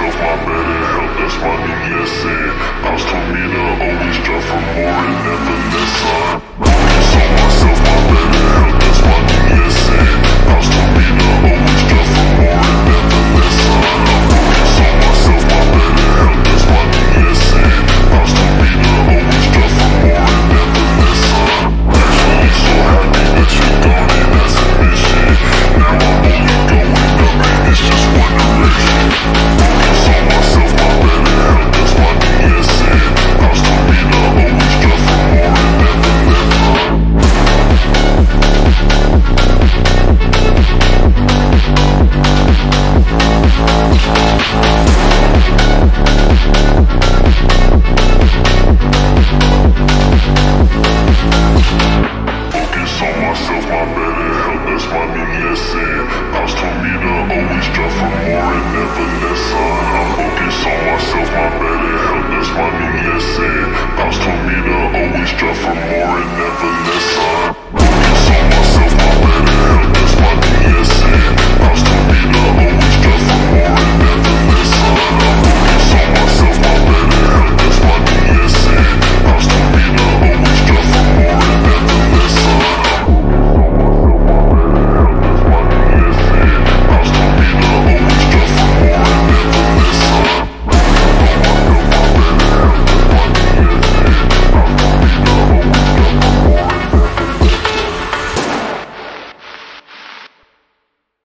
myself, my better help, that's my new my better help, that's my new lesson. Pops eh. to me the